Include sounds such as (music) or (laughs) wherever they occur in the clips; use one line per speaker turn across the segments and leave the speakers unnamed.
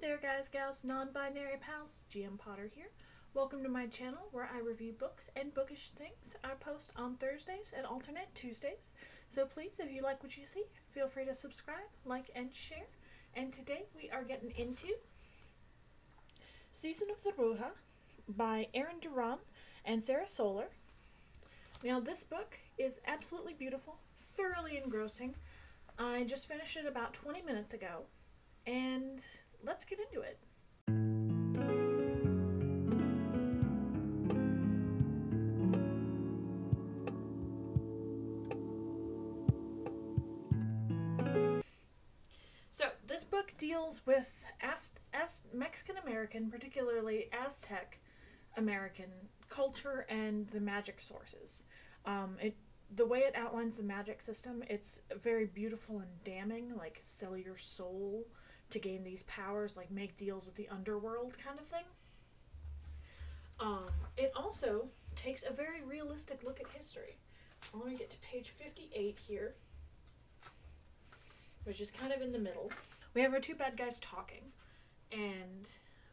there guys, gals, non-binary pals, GM Potter here. Welcome to my channel where I review books and bookish things. I post on Thursdays and alternate Tuesdays. So please, if you like what you see, feel free to subscribe, like, and share. And today we are getting into Season of the Bruja by Aaron Duran and Sara Soler. Now this book is absolutely beautiful, thoroughly engrossing. I just finished it about 20 minutes ago, and let's get into it. So, this book deals with Az- Mexican American, particularly Aztec American culture and the magic sources. Um, it the way it outlines the magic system, it's very beautiful and damning, like sell your soul to gain these powers, like make deals with the underworld kind of thing. Um, it also takes a very realistic look at history. Let me get to page 58 here, which is kind of in the middle. We have our two bad guys talking, and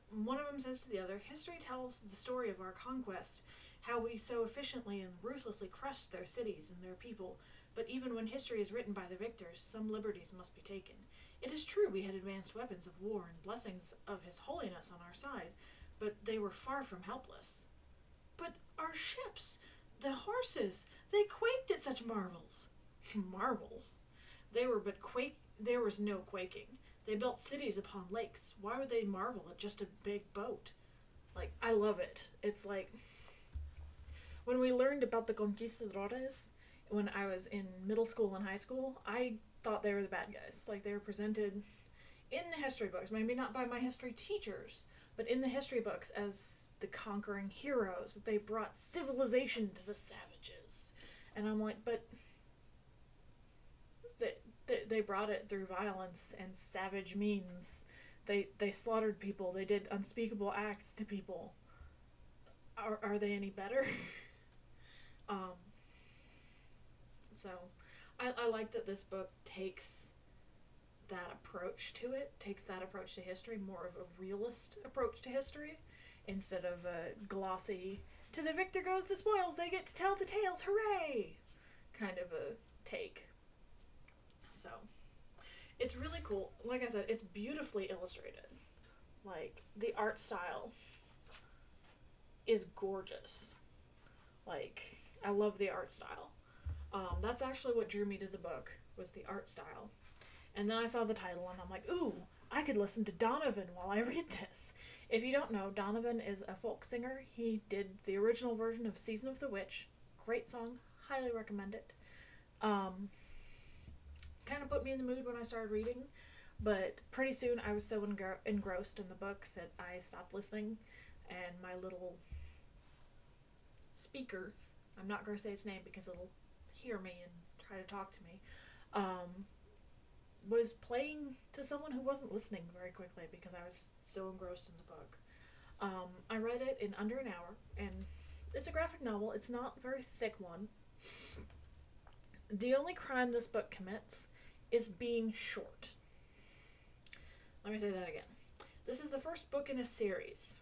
one of them says to the other, History tells the story of our conquest, how we so efficiently and ruthlessly crushed their cities and their people. But even when history is written by the victors, some liberties must be taken. It is true we had advanced weapons of war and blessings of His Holiness on our side, but they were far from helpless. But our ships, the horses, they quaked at such marvels. (laughs) marvels? They were but quake. There was no quaking. They built cities upon lakes. Why would they marvel at just a big boat? Like, I love it. It's like when we learned about the conquistadores when I was in middle school and high school, I thought they were the bad guys. Like, they were presented in the history books, maybe not by my history teachers, but in the history books as the conquering heroes. They brought civilization to the savages. And I'm like, but they, they, they brought it through violence and savage means. They, they slaughtered people. They did unspeakable acts to people. Are, are they any better? (laughs) um, so, I, I like that this book takes that approach to it, takes that approach to history, more of a realist approach to history, instead of a glossy, to the victor goes the spoils, they get to tell the tales, hooray! kind of a take. So, it's really cool. Like I said, it's beautifully illustrated. Like, the art style is gorgeous. Like, I love the art style. Um, that's actually what drew me to the book, was the art style. And then I saw the title and I'm like, ooh, I could listen to Donovan while I (laughs) read this. If you don't know, Donovan is a folk singer. He did the original version of Season of the Witch. Great song. Highly recommend it. Um, kind of put me in the mood when I started reading, but pretty soon I was so engr- engrossed in the book that I stopped listening, and my little speaker, I'm not going to say its name because it'll hear me and try to talk to me, um, was playing to someone who wasn't listening very quickly because I was so engrossed in the book. Um, I read it in under an hour, and it's a graphic novel. It's not a very thick one. The only crime this book commits is being short. Let me say that again. This is the first book in a series.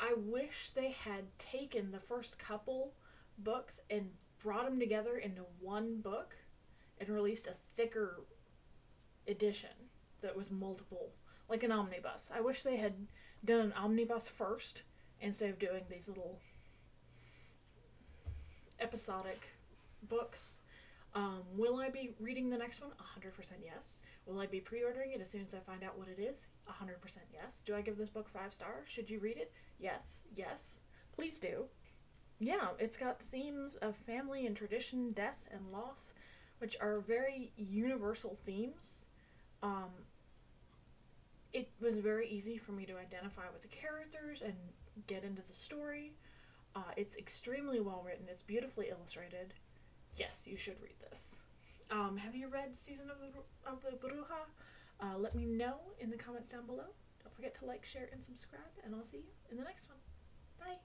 I wish they had taken the first couple books and brought them together into one book and released a thicker edition that was multiple, like an omnibus. I wish they had done an omnibus first instead of doing these little episodic books. Um, will I be reading the next one? 100% yes. Will I be pre ordering it as soon as I find out what it is? 100% yes. Do I give this book five stars? Should you read it? Yes, yes. Please do. Yeah, it's got themes of family and tradition, death and loss, which are very universal themes. Um, it was very easy for me to identify with the characters and get into the story. Uh, it's extremely well written. It's beautifully illustrated. Yes, you should read this. Um, have you read Season of the of the Bruja? Uh, let me know in the comments down below. Forget to like, share, and subscribe, and I'll see you in the next one. Bye.